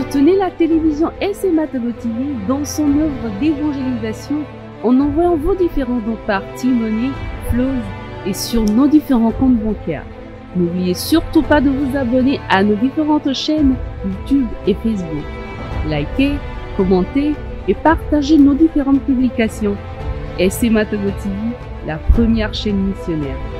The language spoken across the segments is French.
Soutenez la télévision SMA TV dans son œuvre d'évangélisation en envoyant vos différents dons par Timoney, Flows et sur nos différents comptes bancaires. N'oubliez surtout pas de vous abonner à nos différentes chaînes YouTube et Facebook. Likez, commentez et partagez nos différentes publications. SMA TV, la première chaîne missionnaire.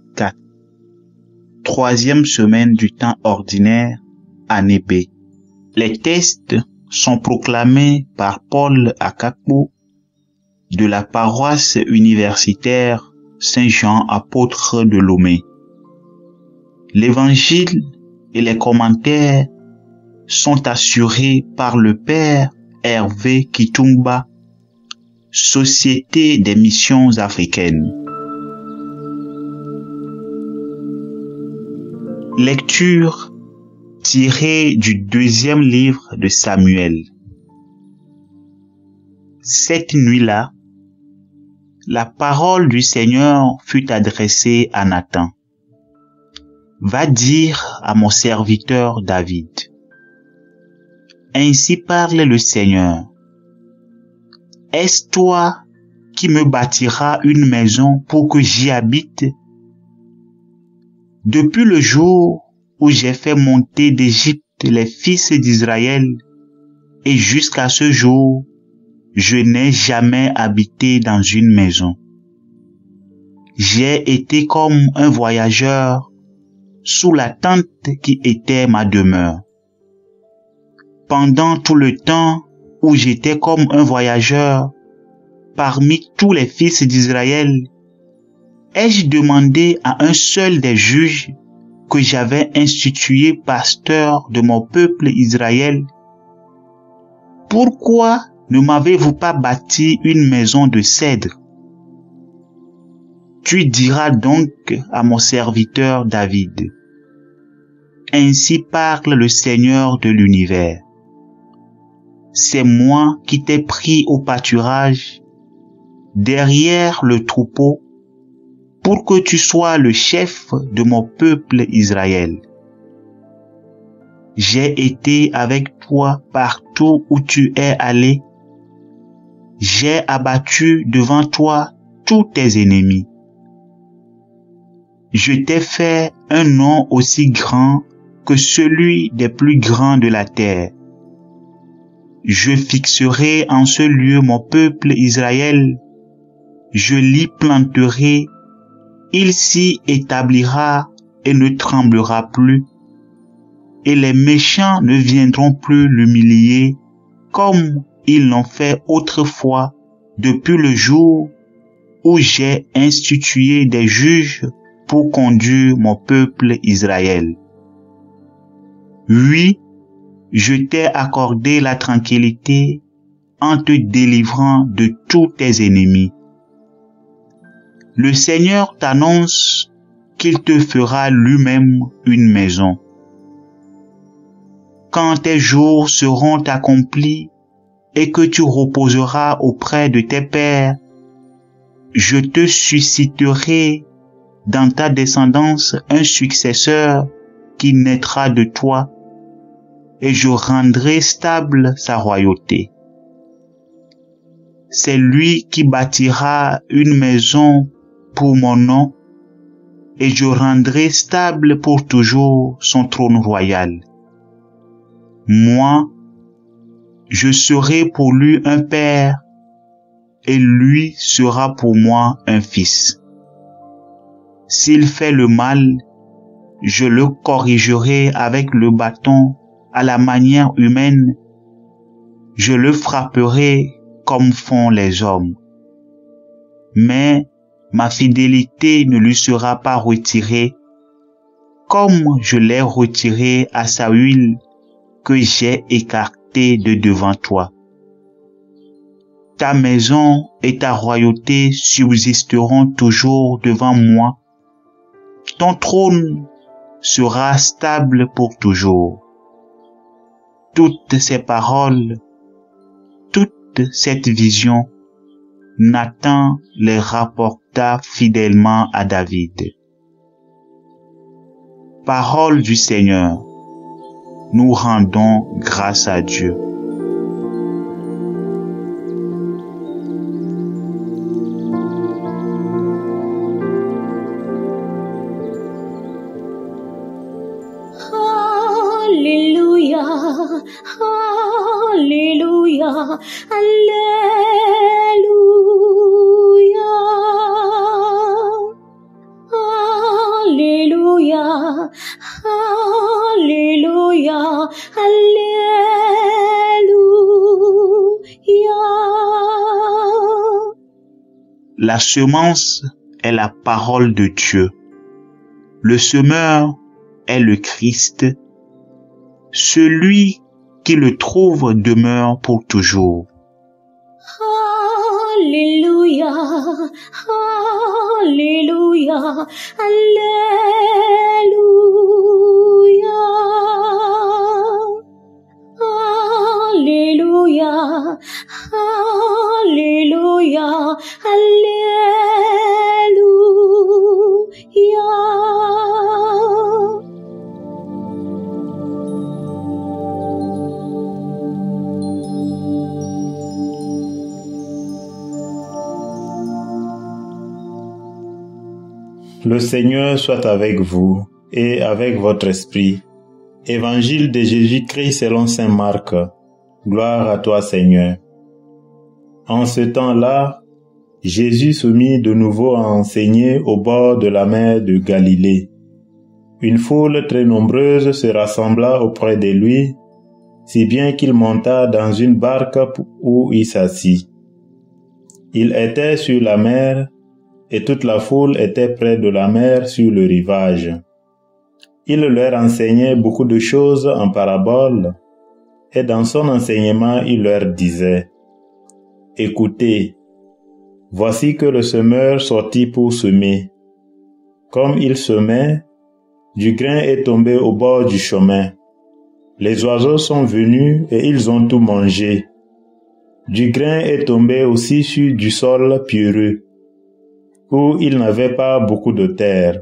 Troisième semaine du temps ordinaire, année B. Les tests sont proclamés par Paul Akapo de la paroisse universitaire Saint-Jean apôtre de Lomé. L'évangile et les commentaires sont assurés par le Père Hervé Kitumba, Société des missions africaines. Lecture tirée du deuxième livre de Samuel. Cette nuit-là, la parole du Seigneur fut adressée à Nathan. Va dire à mon serviteur David. Ainsi parle le Seigneur. Est-ce toi qui me bâtiras une maison pour que j'y habite Depuis le jour où j'ai fait monter d'Égypte les fils d'Israël et jusqu'à ce jour, je n'ai jamais habité dans une maison. J'ai été comme un voyageur sous la tente qui était ma demeure. Pendant tout le temps où j'étais comme un voyageur parmi tous les fils d'Israël, ai-je demandé à un seul des juges que j'avais institué pasteur de mon peuple Israël, pourquoi ne m'avez-vous pas bâti une maison de cèdre? Tu diras donc à mon serviteur David, Ainsi parle le Seigneur de l'univers. C'est moi qui t'ai pris au pâturage, derrière le troupeau, pour que tu sois le chef de mon peuple Israël. J'ai été avec toi partout où tu es allé. J'ai abattu devant toi tous tes ennemis. Je t'ai fait un nom aussi grand que celui des plus grands de la terre. Je fixerai en ce lieu mon peuple Israël. Je l'y planterai. Il s'y établira et ne tremblera plus. Et les méchants ne viendront plus l'humilier comme ils l'ont fait autrefois depuis le jour où j'ai institué des juges pour conduire mon peuple Israël. Oui, je t'ai accordé la tranquillité en te délivrant de tous tes ennemis. Le Seigneur t'annonce qu'il te fera lui-même une maison. Quand tes jours seront accomplis et que tu reposeras auprès de tes pères, je te susciterai dans ta descendance un successeur qui naîtra de toi et je rendrai stable sa royauté. C'est lui qui bâtira une maison pour mon nom et je rendrai stable pour toujours son trône royal. Moi, Je serai pour lui un père et lui sera pour moi un fils. S'il fait le mal, je le corrigerai avec le bâton à la manière humaine. Je le frapperai comme font les hommes. Mais ma fidélité ne lui sera pas retirée comme je l'ai retiré à Saül que j'ai écarté de devant toi. Ta maison et ta royauté subsisteront toujours devant moi. Ton trône sera stable pour toujours. Toutes ces paroles, toute cette vision, Nathan les rapporta fidèlement à David. Parole du Seigneur. Nous rendons grâce à Dieu. La semence est la parole de Dieu. Le semeur est le Christ. Celui qui le trouve demeure pour toujours. Alléluia, Alléluia, Alléluia. Le Seigneur soit avec vous et avec votre esprit. Évangile de Jésus-Christ selon Saint Marc. Gloire à toi Seigneur. En ce temps-là, Jésus se mit de nouveau à enseigner au bord de la mer de Galilée. Une foule très nombreuse se rassembla auprès de lui, si bien qu'il monta dans une barque où il s'assit. Il était sur la mer et toute la foule était près de la mer sur le rivage. Il leur enseignait beaucoup de choses en paraboles, et dans son enseignement il leur disait, Écoutez, voici que le semeur sortit pour semer. Comme il semait, du grain est tombé au bord du chemin. Les oiseaux sont venus et ils ont tout mangé. Du grain est tombé aussi sur du sol pierreux où il n'avait pas beaucoup de terre.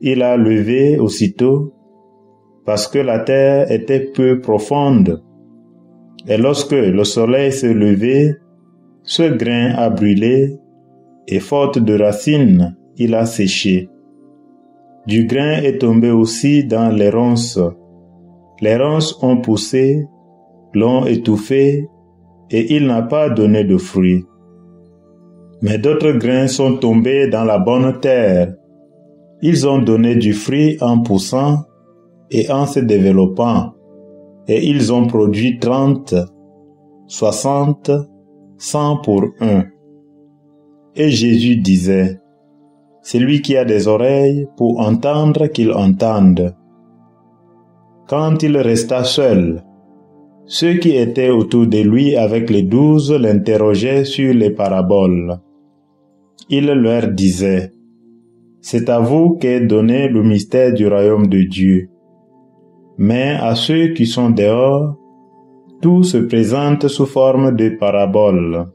Il a levé aussitôt parce que la terre était peu profonde. Et lorsque le soleil s'est levé, ce grain a brûlé et faute de racines, il a séché. Du grain est tombé aussi dans les ronces. Les ronces ont poussé, l'ont étouffé et il n'a pas donné de fruits. Mais d'autres grains sont tombés dans la bonne terre. Ils ont donné du fruit en poussant et en se développant, et ils ont produit trente, soixante, cent pour un. Et Jésus disait, Celui qui a des oreilles pour entendre qu'il entende. Quand il resta seul, ceux qui étaient autour de lui avec les douze l'interrogeaient sur les paraboles il leur disait, C'est à vous qu'est donné le mystère du royaume de Dieu. Mais à ceux qui sont dehors, tout se présente sous forme de paraboles.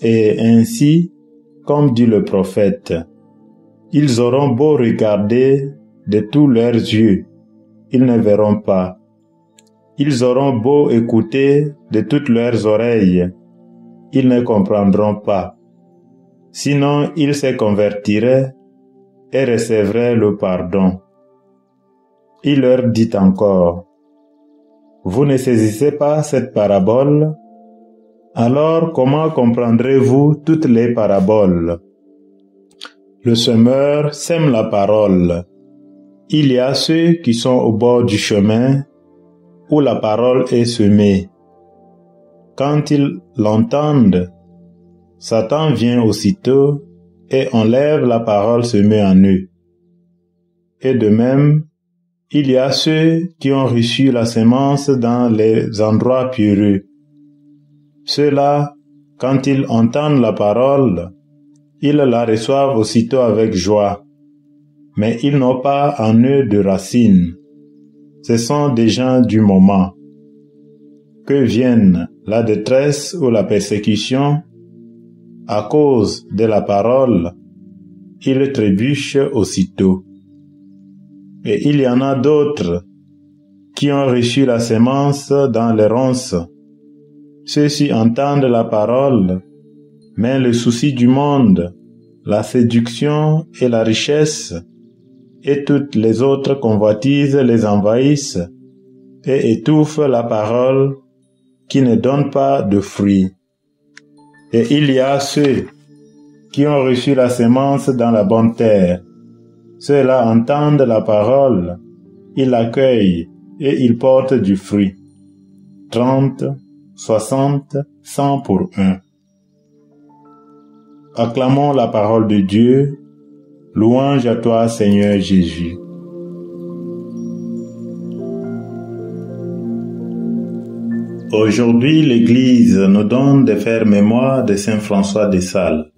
Et ainsi, comme dit le prophète, ils auront beau regarder de tous leurs yeux, ils ne verront pas. Ils auront beau écouter de toutes leurs oreilles, ils ne comprendront pas sinon il se convertirait et recevrait le pardon. Il leur dit encore, Vous ne saisissez pas cette parabole Alors comment comprendrez-vous toutes les paraboles? Le semeur sème la parole. Il y a ceux qui sont au bord du chemin où la parole est semée. Quand ils l'entendent, Satan vient aussitôt et enlève la parole semée en eux. Et de même, il y a ceux qui ont reçu la semence dans les endroits pureux. Ceux-là, quand ils entendent la parole, ils la reçoivent aussitôt avec joie, mais ils n'ont pas en eux de racines. Ce sont des gens du moment. Que vienne la détresse ou la persécution, à cause de la parole, ils trébuchent aussitôt. Et il y en a d'autres qui ont reçu la sémence dans les ronces. Ceux-ci entendent la parole, mais le souci du monde, la séduction et la richesse et toutes les autres convoitises les envahissent et étouffent la parole qui ne donne pas de fruits. Et il y a ceux qui ont reçu la sémence dans la bonne terre. Ceux-là entendent la parole, ils l'accueillent et ils portent du fruit. Trente, soixante, cent pour un. Acclamons la parole de Dieu. Louange à toi, Seigneur Jésus. Aujourd'hui, l'Église nous donne de faire mémoire de Saint François de Sales,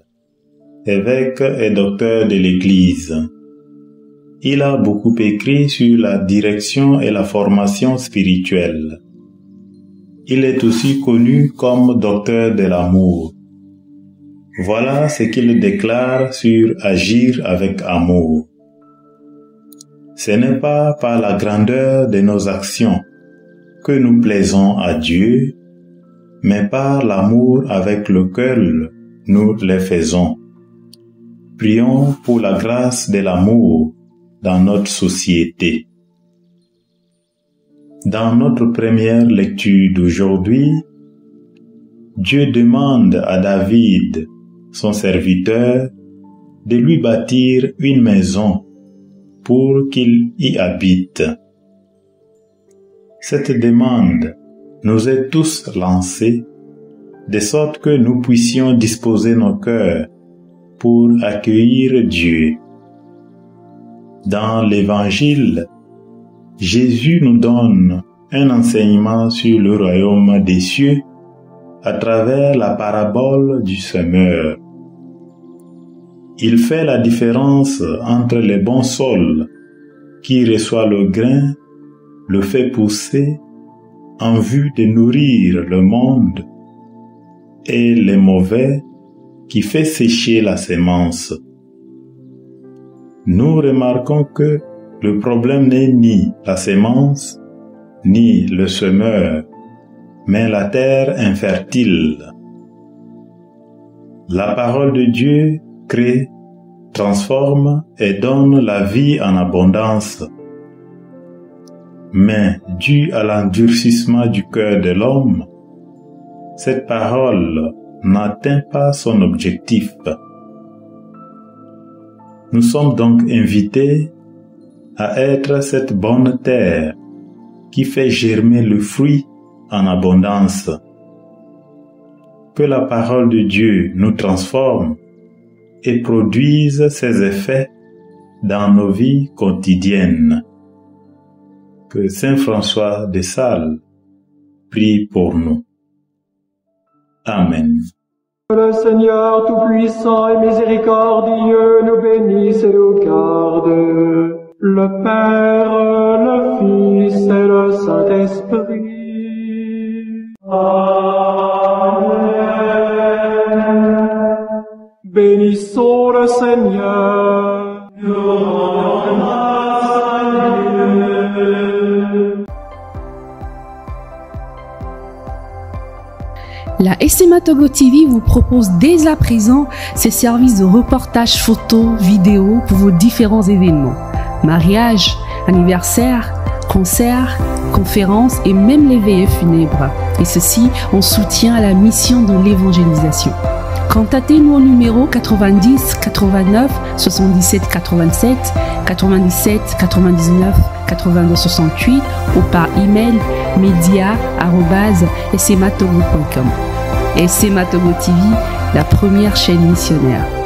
évêque et docteur de l'Église. Il a beaucoup écrit sur la direction et la formation spirituelle. Il est aussi connu comme docteur de l'amour. Voilà ce qu'il déclare sur agir avec amour. Ce n'est pas par la grandeur de nos actions que nous plaisons à Dieu, mais par l'amour avec lequel nous les faisons. Prions pour la grâce de l'amour dans notre société. Dans notre première lecture d'aujourd'hui, Dieu demande à David son serviteur, de lui bâtir une maison pour qu'il y habite. Cette demande nous est tous lancée de sorte que nous puissions disposer nos cœurs pour accueillir Dieu. Dans l'Évangile, Jésus nous donne un enseignement sur le royaume des cieux à travers la parabole du semeur. Il fait la différence entre les bons sols qui reçoit le grain, le fait pousser en vue de nourrir le monde et les mauvais qui fait sécher la sémence. Nous remarquons que le problème n'est ni la sémence, ni le semeur, mais la terre infertile. La parole de Dieu crée, transforme et donne la vie en abondance. Mais dû à l'endurcissement du cœur de l'homme, cette parole n'atteint pas son objectif. Nous sommes donc invités à être cette bonne terre qui fait germer le fruit en abondance. Que la parole de Dieu nous transforme et produise ses effets dans nos vies quotidiennes. Que Saint François de Sales prie pour nous. Amen. Le Seigneur Tout-Puissant et Miséricordieux nous bénisse et nous garde. Le Père, le Fils et le Saint-Esprit. Amen. Bénissons le Seigneur. La SMA Togo TV vous propose dès à présent ses services de reportage photo, vidéo pour vos différents événements. Mariage, anniversaire, concerts, conférences et même les veillées funèbres. Et ceci en soutien à la mission de l'évangélisation. Contactez-nous au numéro 90 89 77 87 97 99 82 68 ou par email media@smatogo.com. SMA Togo TV, la première chaîne missionnaire.